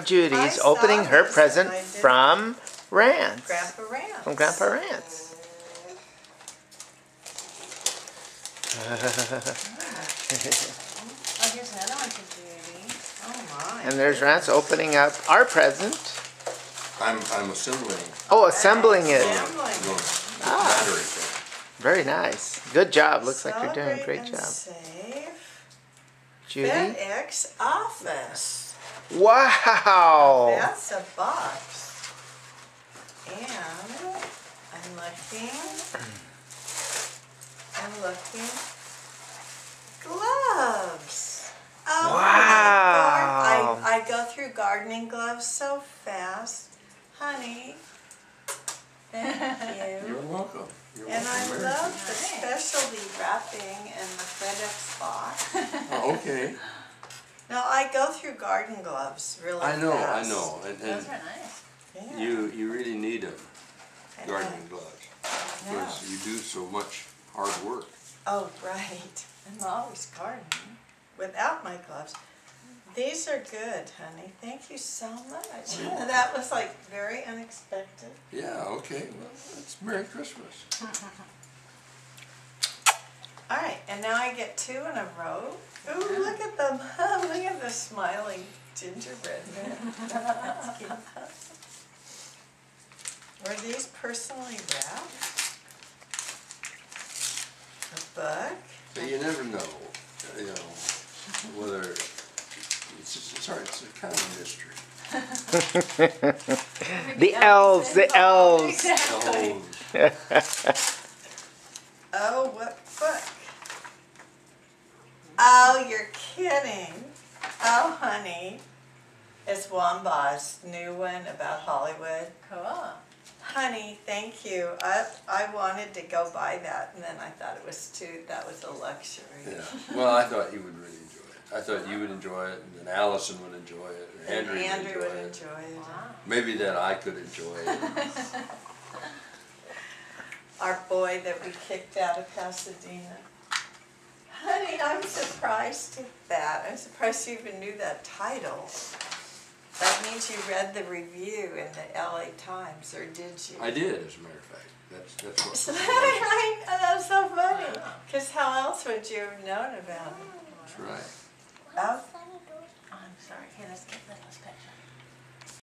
Judy's I saw opening her present and I didn't- from Rance. Grandpa Rance. From Grandpa Rance. Oh, here's another one to Judy. Oh my. and there's Rance opening up our present. I'm, I'm assembling. Oh, assembling it. Assembling. Ah. Very nice. Good job. Looks like you're doing a great job. Save. Judy? FedEx office. Wow. That's a box. And I'm looking. I'm looking. Gloves. Oh my Wow. God. I, I go through gardening gloves so fast. Honey. Thank you. You're welcome. You're And I welcome, Mary. love the specialty wrapping and the FedEx box. Oh, Okay, No, I go through garden gloves really I know, I know, and, Those are nice. Yeah. you, you really need them, I gardening gloves, because you do so much hard work. Oh, right. I'm always gardening without my gloves. These are good, honey. Thank you so much. That was like very unexpected. Yeah, okay, well, it's Merry Christmas. All right, and now I get two in a row. Ooh, look at them. look at the smiling gingerbread man. That's cute. Were these personally wrapped? A book? But you never know, you know, whether, it's, just- it's hard, it's a kind of a mystery. The elves, the oh, elves. Exactly. Oh, Oh, what book? You're kidding. Oh, honey. It's Wambaugh's new one about Hollywood. Cool. Honey, thank you. I, I wanted to go buy that and then I thought it was too, that was a luxury. yeah, well, I thought you would really enjoy it. I thought you would enjoy it, and then Allison would enjoy it, and And Andrew would enjoy would it. enjoy it. Wow. Maybe that I could enjoy it. Our boy that we kicked out of Pasadena. Honey, I'm surprised at that. I'm surprised you even knew that title. That means you read the review in the LA Times, or did you? I did, as a matter of fact. That's, that's what. So I, oh, that's so funny. Because how else would you have known about it? That's right. Oh, Oh, I'm sorry. Here, let's get Little's picture.